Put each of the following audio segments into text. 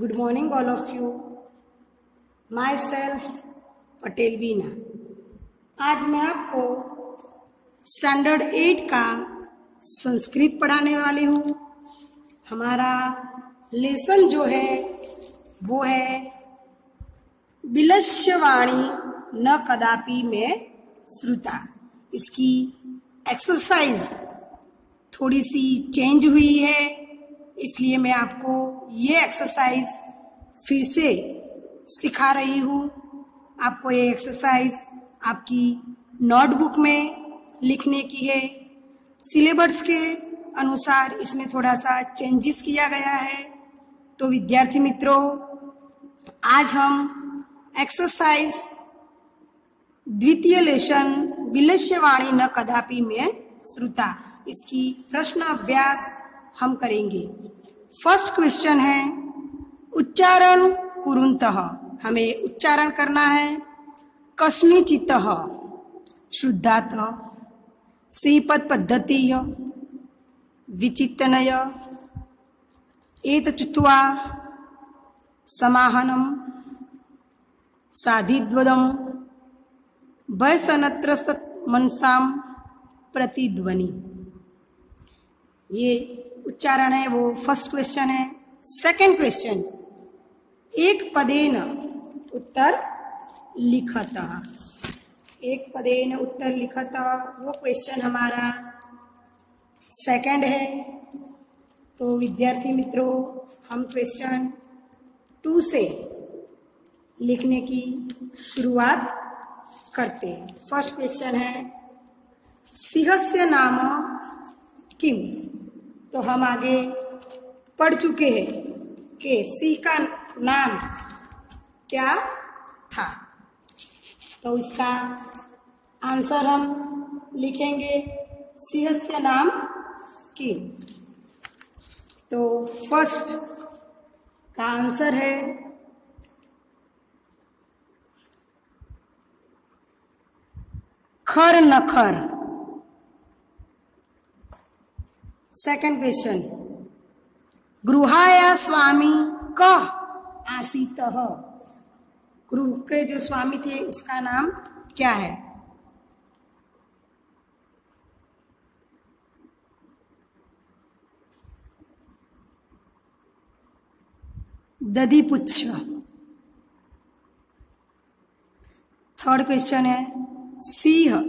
Good morning, all of you. Myself, Patel Bina आज मैं आपको स्टैंडर्ड एट का संस्कृत पढ़ाने वाली हूँ। हमारा लेसन जो है वो है बिलस्यवाणी न कदापि में श्रुता। इसकी एक्सरसाइज थोड़ी सी चेंज हुई है इसलिए मैं आपको ये एक्सरसाइज फिर से सिखा रही हूँ। आपको ये एक्सरसाइज आपकी नोटबुक में लिखने की है। सिलेबस के अनुसार इसमें थोड़ा सा चेंजेस किया गया है। तो विद्यार्थी मित्रों, आज हम एक्सरसाइज द्वितीय लेशन विलस्यवाणी न कदापि में श्रुता, इसकी प्रश्न अभ्यास हम करेंगे। फ़र्स्ट क्वेश्चन है, उच्चारण कुरुंत। हमें उच्चारण करना है कस्मिचित शुद्धात श्रीपद पद्धति विचित्तनय एतचुत्वा समाहनम साधिद्वदम वैसनत्रस्त मनसाम प्रतिध्वनि। ये उच्चारण है, वो फ़र्स्ट क्वेश्चन है। सेकंड क्वेश्चन एक पदेन उत्तर लिखत। एक पदेन उत्तर लिखत, वो क्वेश्चन हमारा सेकंड है। तो विद्यार्थी मित्रों, हम क्वेश्चन टू से लिखने की शुरुआत करते फ़र्स्ट क्वेश्चन है, सिंहस्य नाम किम? तो हम आगे पढ़ चुके हैं कि सिंह का नाम क्या था। तो इसका आंसर हम लिखेंगे सिंह से नाम की। तो फ़र्स्ट का आंसर है खर नखर सेकंड क्वेश्चन गृहाया स्वामी कह आसित? गृह के जो स्वामी थे, उसका नाम क्या है? दधिपुच्छ थर्ड क्वेश्चन है, सिंह।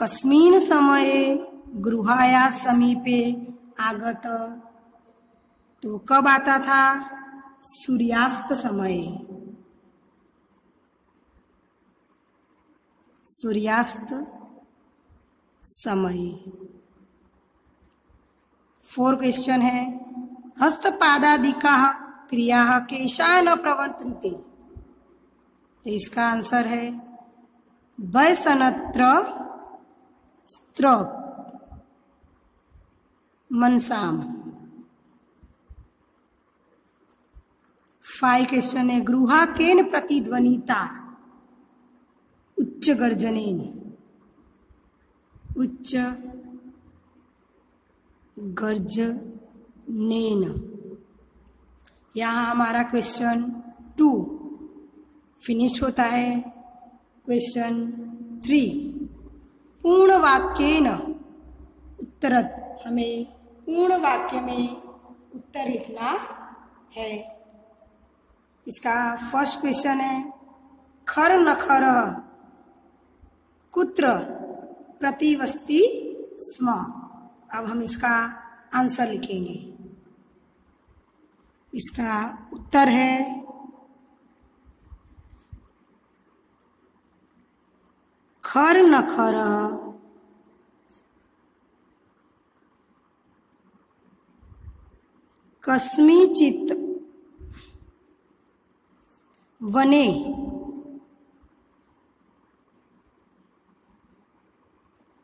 कस्मिन समये गृहाया समीपे आगत। तो कब आता था? सूर्यास्त समय। सूर्यास्त समय। फोर क्वेश्चन है। हस्तपादादिका क्रिया केशा न प्रवर्तनते। तो इसका आंसर है, वैसनत्र स्त्र मनसाम। फाइव क्वेश्चन है गृहा केन प्रतिध्वनिता। उच्च गर्जनेन। उच्च गर्जनेन। यहाँ हमारा क्वेश्चन टू। फिनिश होता है। Question three. पूर्ण वाक्य न उत्तर हमें पूर्ण वाक्य में उत्तर लिखना है। इसका फ़र्स्ट क्वेश्चन है, खर नखर कुत्र प्रतिवस्ती स्म। अब हम इसका आंसर लिखेंगे। इसका उत्तर है, खर नखर कस्मिचित वने।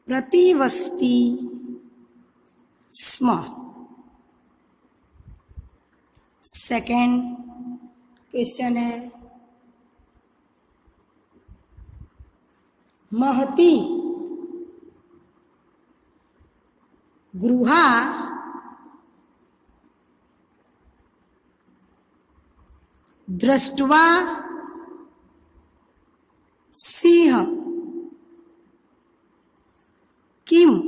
प्रतिवस्ती स्म। सेकेंड क्वेश्चन है। महती। गृहा। दृष्ट्वा सिंह। किम?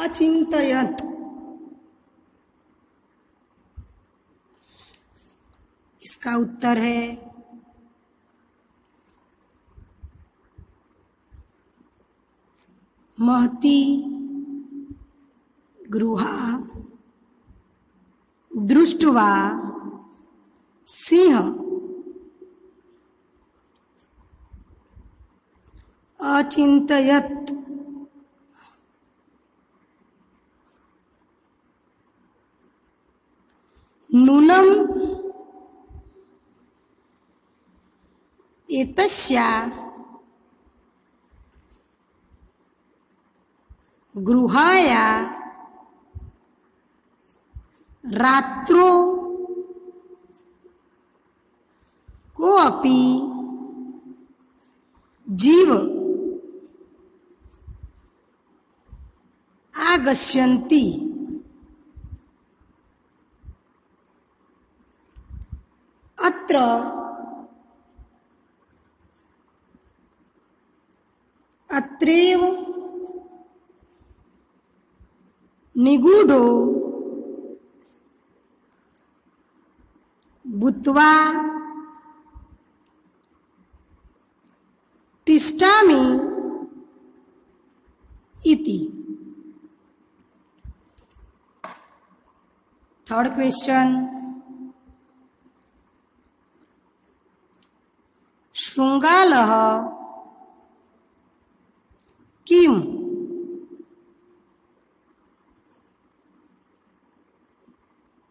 अचिंतयत। इसका उत्तर है महती गृहा। दृष्टवा सिंह। अचिंतयत नूनम एतस्या गृहाया रात्रो को अपि जीव आगच्छन्ति अत्र अत्रैव निगूढो भूत्वा तिष्ठामि इति। थर्ड क्वेश्चन शृङ्गालः किम्?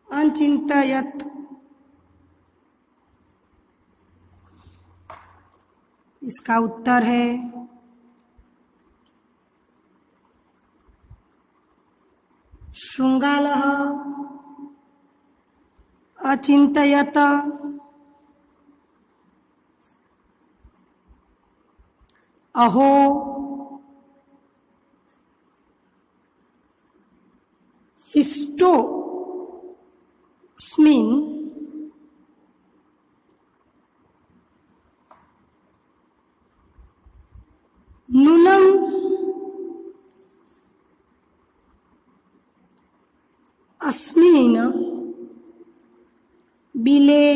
अचिन्तयत्। इसका उत्तर है शृंगालः अचिन्तयत। अहो। फिस्टो स्मिन् नूनम अस्मिन् बिले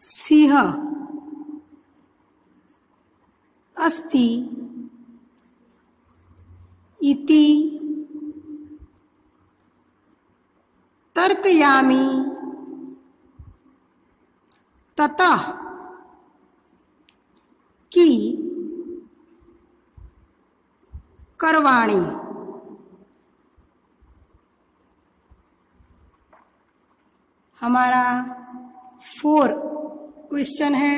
सिंह अस्ति इति तर्कयामि ततः कि करवाणी। हमारा फोर क्वेश्चन है।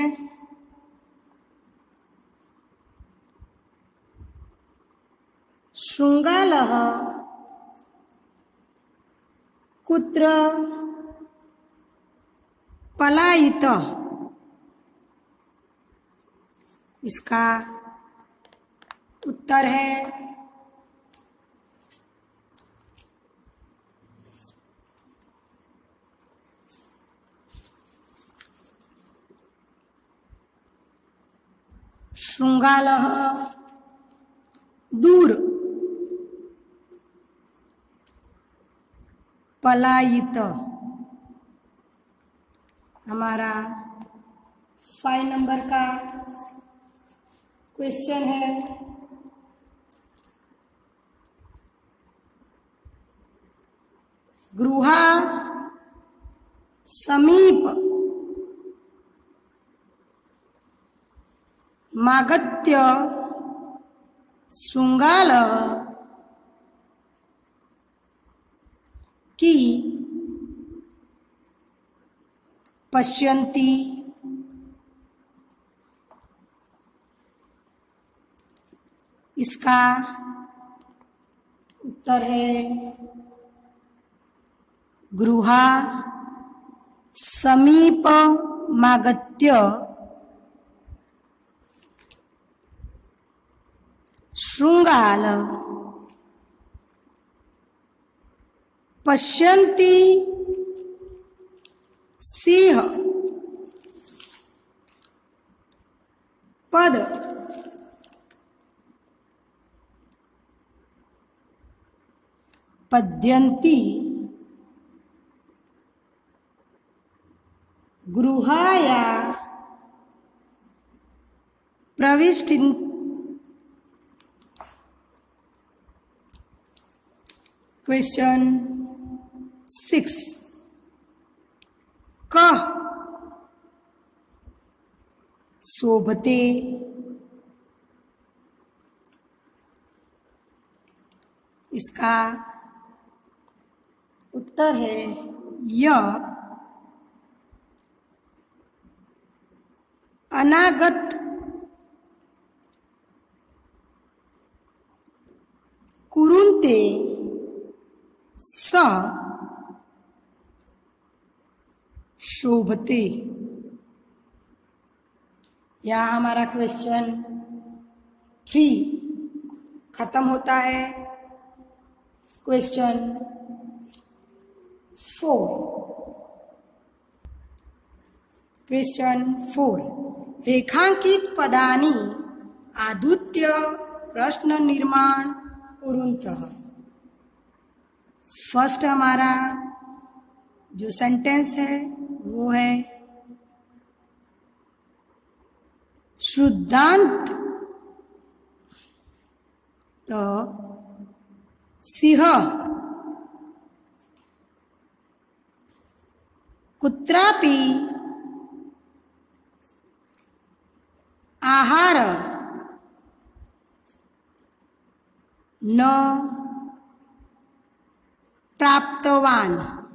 शृंगालः कुत्र पलायित। इसका उत्तर है शृंगालः दूर। पलायित। हमारा फाइव नंबर का क्वेश्चन है। गृहा समीप मागत्य शृंगाल की पश्यन्ति। इसका उत्तर है गृहा समीप मागत्य। शृंगाल पश्यन्ति सिंह। पद। पद्यन्ति। गृहाया प्रविष्टि क्वेश्चन सिक्स। कह शोभते इसका उत्तर है यह अनागत कुरुंते स शोभते यहाँ हमारा क्वेश्चन थ्री खत्म होता है। क्वेश्चन फोर क्वेश्चन फोर रेखांकित पदानी आदुत्य प्रश्न निर्माण कुरुंतः। फ़र्स्ट हमारा जो सेंटेंस है वो है। शुद्धांत तो सिंह। कुत्रापि आहार न प्राप्तवान।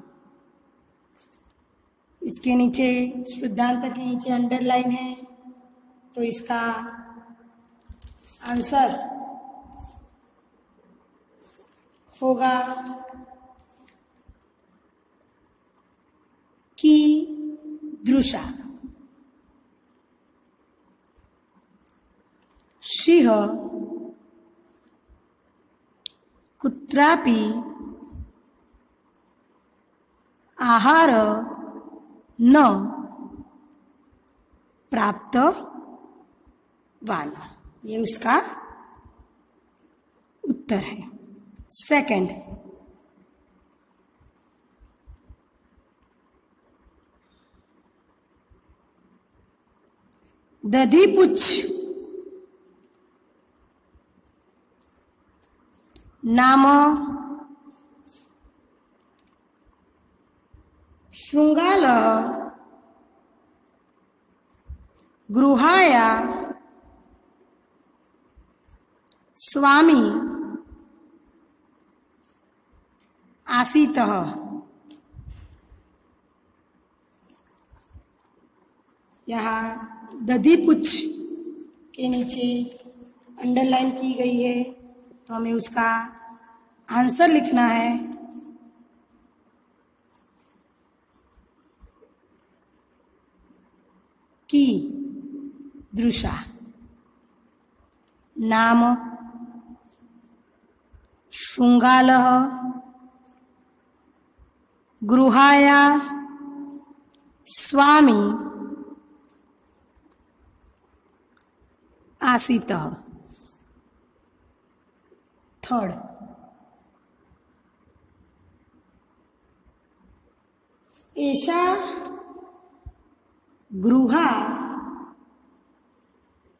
इसके नीचे शुद्धांत के नीचे अंडरलाइन है तो इसका आंसर होगा की दृशा। सिंह कुत्रापि आहार न प्राप्त वान ये उसका उत्तर है। सेकंड दधिपुच्छ नाम शृंगाल गृहाया। स्वामी। आसीतः। यहाँ दधिपुच्छ के नीचे अंडरलाइन की गई है तो हमें उसका आंसर लिखना है। की दृशा नाम शृंगाल गृहाया स्वामी आसीत थर्ड एषा गृहा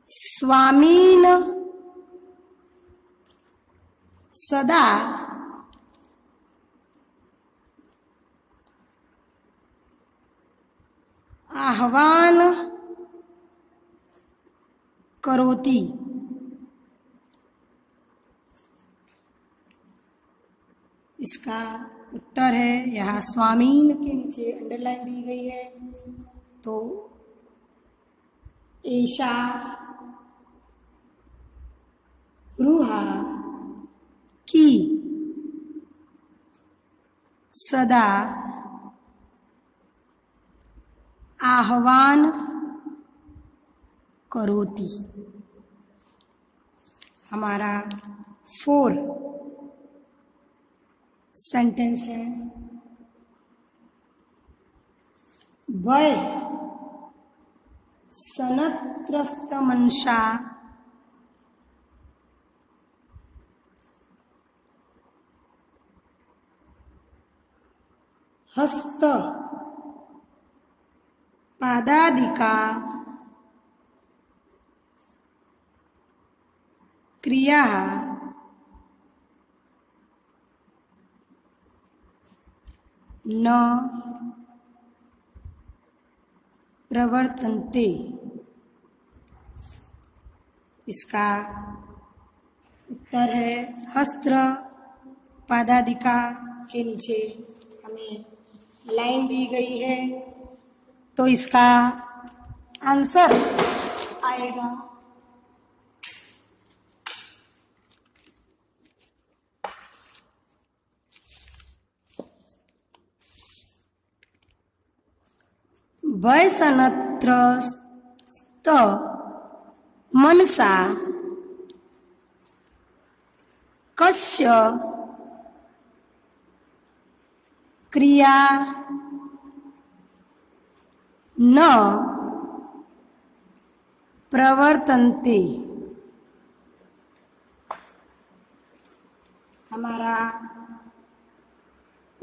स्वामीन सदा आह्वान करोति। इसका उत्तर है, यहाँ स्वामीन के नीचे अंडरलाइन दी गई है। तो ऐशा रूहा की सदा आह्वान करोती। हमारा फोर सेंटेंस है। वय सनत्रस्त मनसा हस्त पादादिका। क्रिया न। प्रवर्तन्ते। इसका उत्तर है हस्त्र पादाधिका के नीचे। हमें लाइन दी गई है। तो इसका आंसर आएगा वैसनत्रस्त मनसा कस्य क्रिया न प्रवर्तन्ते। हमारा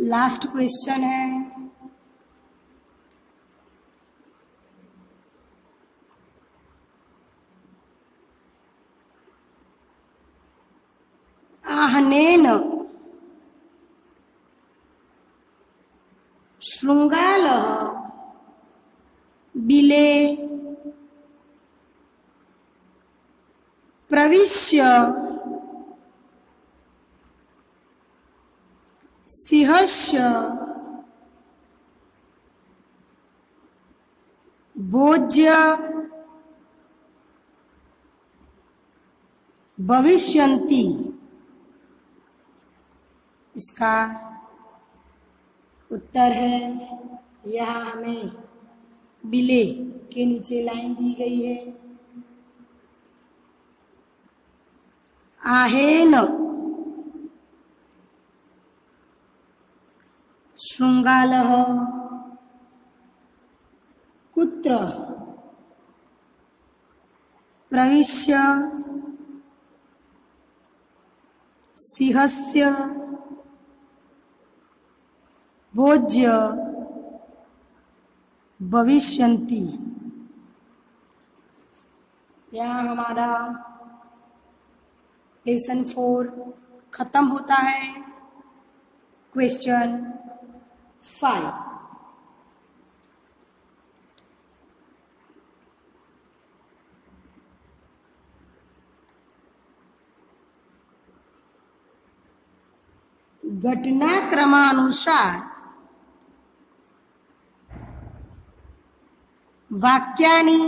लास्ट क्वेश्चन है। आहनेन। शृंगाल बिले प्रविश्य सिंहस्य भोज्य भविष्यन्ति। इसका उत्तर है, यह हमें बिले के नीचे लाइन दी गई है। आहेन श्रृंगाल कुत्र प्रविश्य सिंहस्य भोज्य भविष्यंती यहाँ हमारा लेसन फोर खत्म होता है। क्वेश्चन फाइव घटनाक्रमानुसार वाक्यानि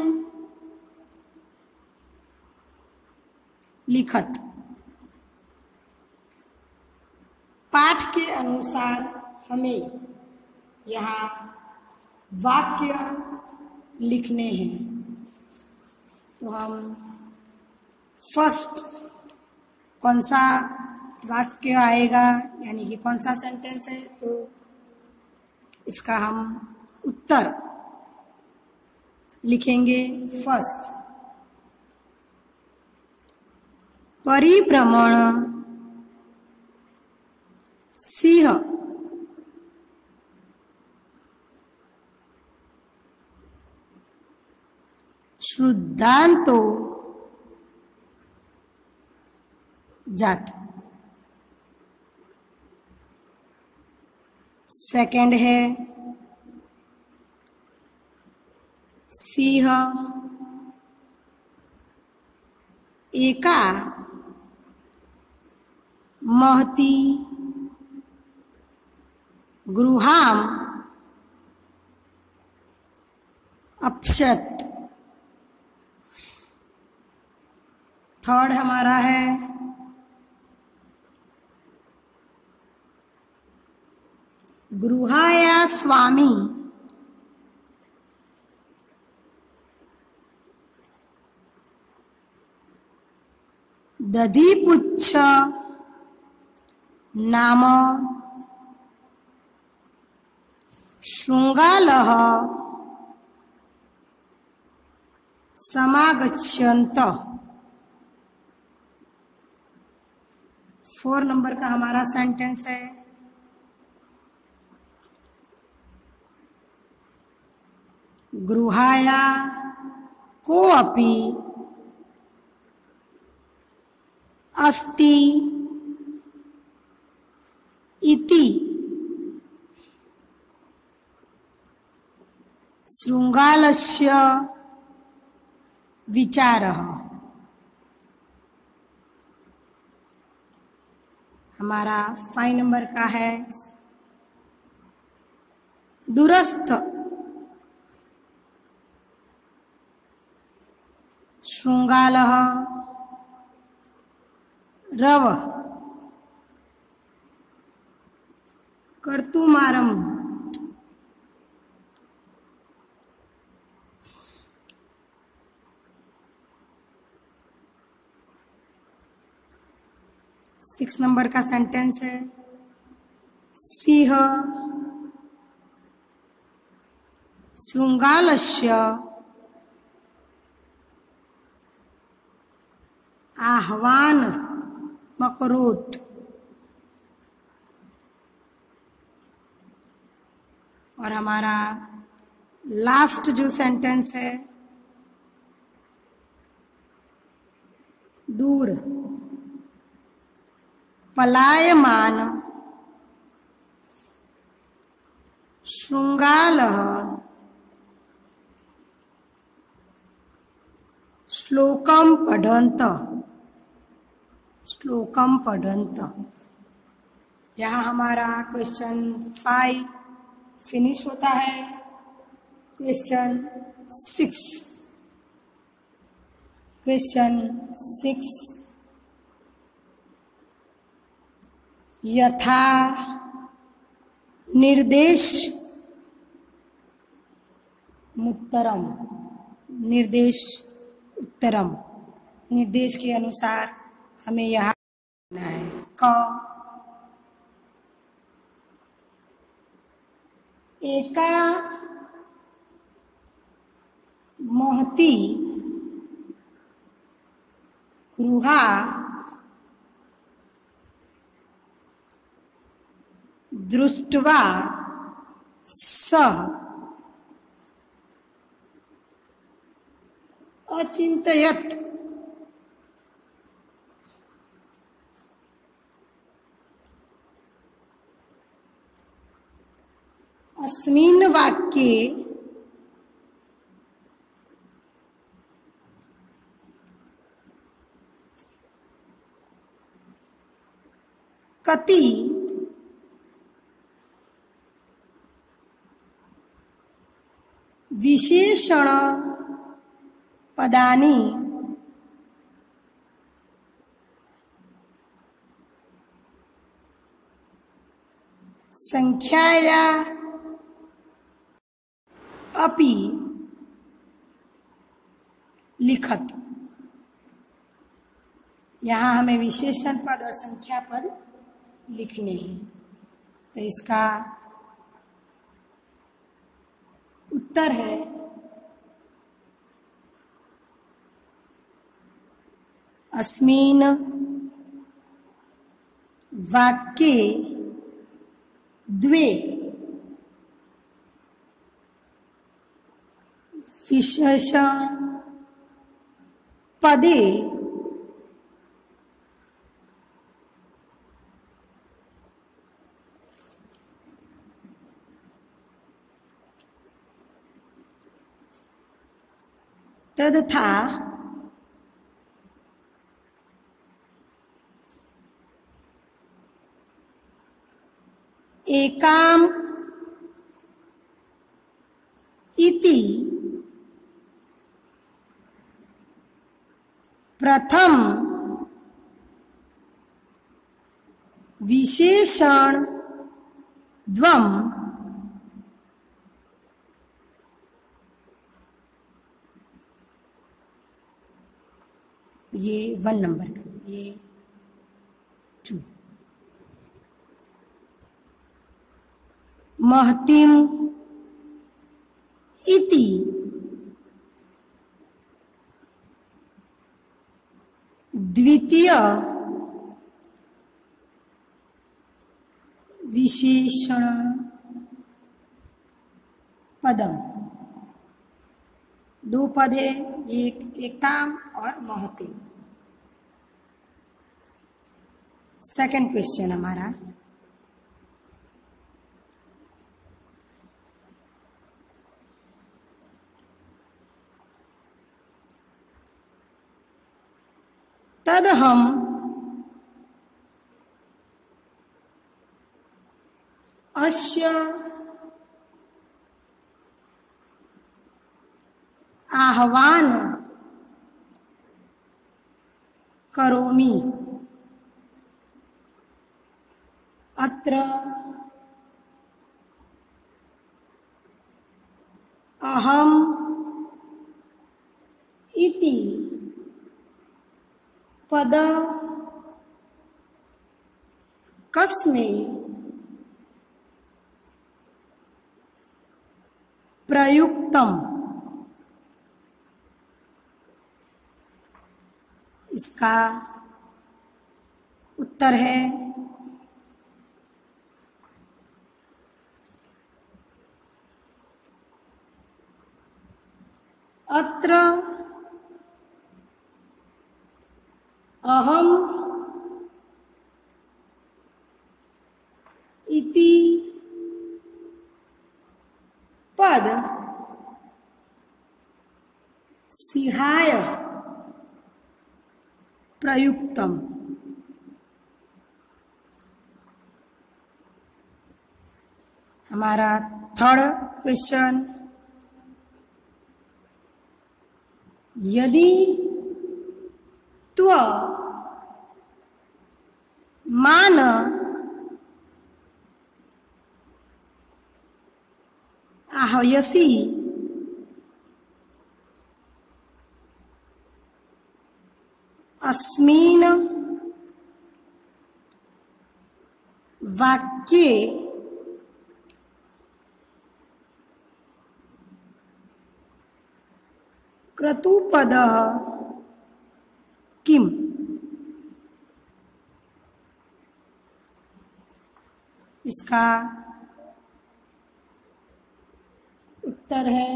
लिखत। पाठ के अनुसार हमें यहाँ वाक्य लिखने हैं। तो हम फ़र्स्ट कौन सा वाक्य आएगा, यानी कि कौन सा सेंटेंस है तो इसका हम उत्तर लिखेंगे फ़र्स्ट। परिभ्रमण। सिंह। श्रुद्धांतो जात। सेकंड है सिंह एका महती गृहाम अपशत। थर्ड हमारा है गृहाया स्वामी। दधिपुच्छ नाम शृङ्गालः समागच्छन्त। फोर नंबर का हमारा सेंटेंस है। गृहाया को अपि अस्ति इति। शृङ्गालस्य विचारः। हमारा फाइव नंबर का है। दूरस्थ। शृंगालः रव। कर्तुमारम सिक्स नंबर का सेंटेंस है। सिंह। शृंगालस्य। आह्वान। मकरोत। और हमारा लास्ट जो सेंटेंस है दूर। पलायमान श्रृंगाल श्लोकम पढ़ंत श्लोकम पढ़ंत यहाँ हमारा क्वेश्चन फाइव फिनिश होता है। क्वेश्चन सिक्स क्वेश्चन सिक्स यथा निर्देश मुत्तरम निर्देश उत्तरम। निर्देश के अनुसार हमें यहाँ है। क एका महती गृहा दृष्टवा सह। अचिंतयत। अस्मिन् वाक्ये कति विशेषण पदानि संख्याया अपि लिखत। यहाँ हमें विशेषण पद और संख्या पद लिखने हैं। तो इसका उत्तर है अस्मिन वाक्ये द्वे। विशेषण पदे। तथा एकाम। इति। प्रथम विशेषण द्वम। ये वन नंबर का ये टू महतिम द्वितीय विशेषण पदम। दो पद है एक एकताम और महती। सेकंड क्वेश्चन हमारा। तद हम अस्य आह्वान करोमि। अत्र अहम इति। पद कस्मे प्रयुक्तम। इसका उत्तर है अत्र अहम इति पद सिहाय प्रयुक्तम। हमारा थर्ड क्वेश्चन यदि त्व मान आहयसी अस्मिन् वाक्ये क्रतुपद किम? इसका उत्तर है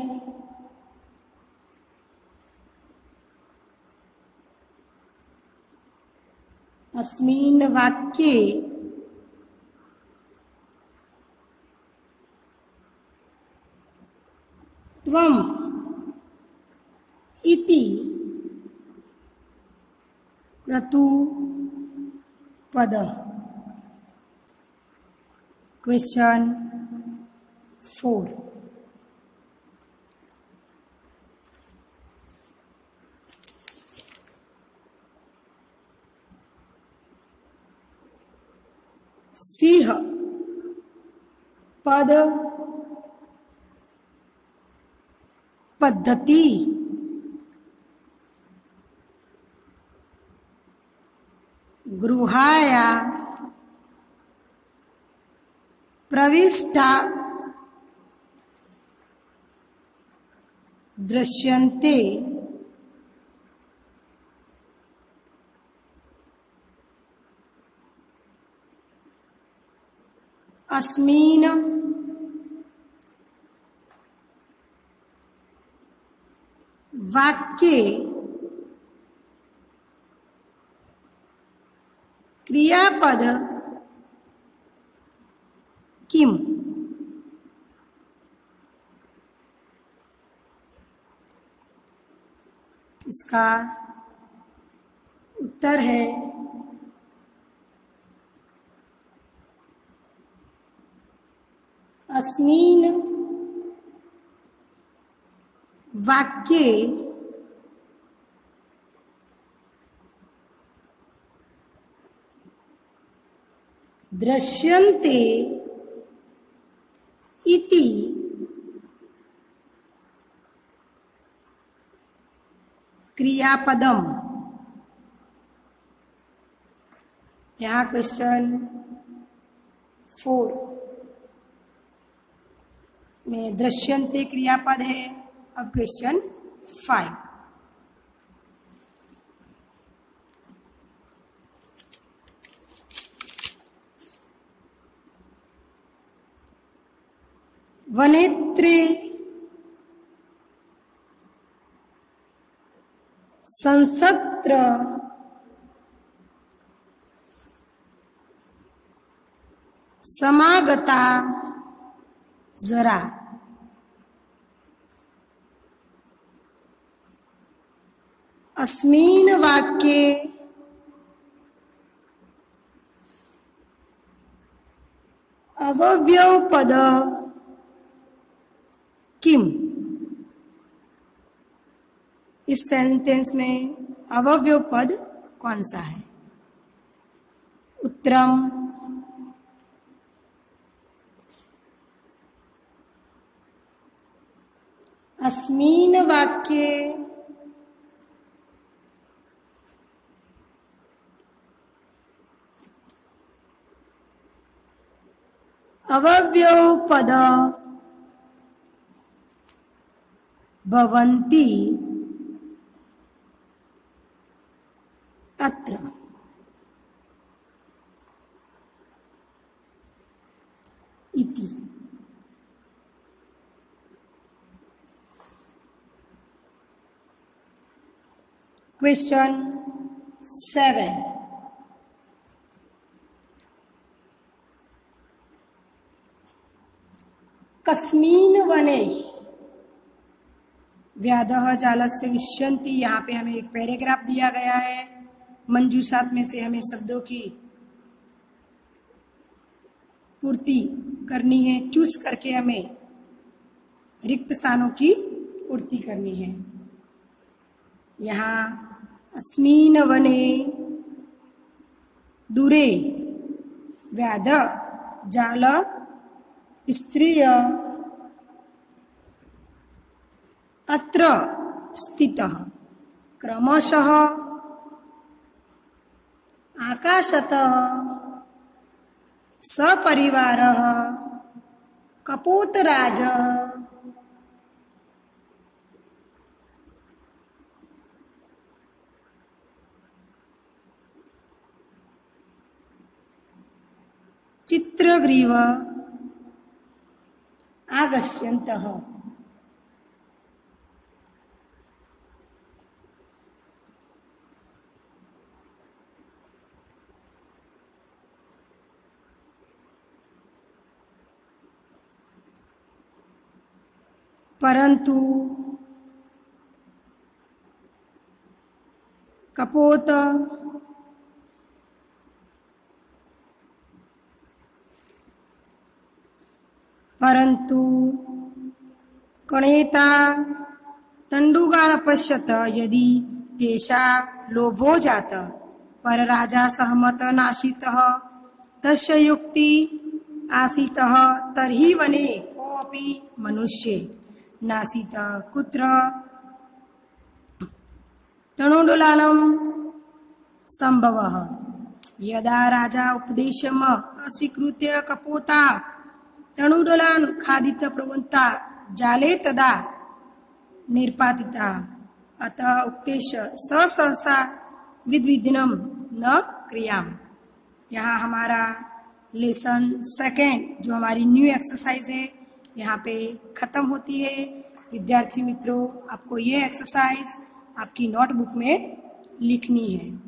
अस्मिन् वाक्ये त्वम् इति क्रतु पद क्वेश्चन फोर सिंह पद पद्धति गृहाया प्रविष्टा दृश्यन्ते। अस्मिन् वाक्ये क्रियापद किम? इसका उत्तर है अस्मिन् वाक्ये दृश्यन्ते इति। क्रियापदम। यहाँ क्वेश्चन फोर में दृश्यंते क्रियापद है अब क्वेश्चन फाइव वनेत्रे संसत्र समागता जरा। अस्मिन् वाक्ये अवव्यव किम? इस सेंटेंस में अवव्य पद कौन सा है? उत्तरम। अस्मिन वाक्ये अवव्यव पद भवन्ति। अत्र इति। क्वेश्चन सेवन कस्मीन वने व्याध जालस्य विश्यंती यहाँ पे हमें एक पैराग्राफ दिया गया है। मंजूसात में से हमें शब्दों की पूर्ति करनी है। चूस करके हमें रिक्त स्थानों की पूर्ति करनी है। यहाँ, अस्मीन वने दूरे, व्याध, जाल स्त्रिय अत्र स्थितः। क्रमशः आकाशतः सपरिवारः कपोतराज चित्रग्रीव आगच्छन्तः परंतु कपोत परंतु कणेता तंडुगाण पश्यत यदि तेषा लोभो जात पर राजा सहमत नाशितः, तस्य युक्ति आसीतः, तर्हि वने कोऽपि मनुष्ये। नासीत कुत्र। तणुडुलानं सम्भवः यदा राजा उपदेशम् अस्वीकृत्य कपोता, तणुडलान् खादितप्रवृत्ता जाले तदा निर्पातिता। अतः स सहसा विद्विदिनम न क्रियाम। यहाँ हमारा लेसन सेकेंड, जो हमारी न्यू एक्सरसाइज है यहाँ पे ख़त्म होती है। विद्यार्थी मित्रों, आपको ये एक्सरसाइज आपकी नोटबुक में लिखनी है।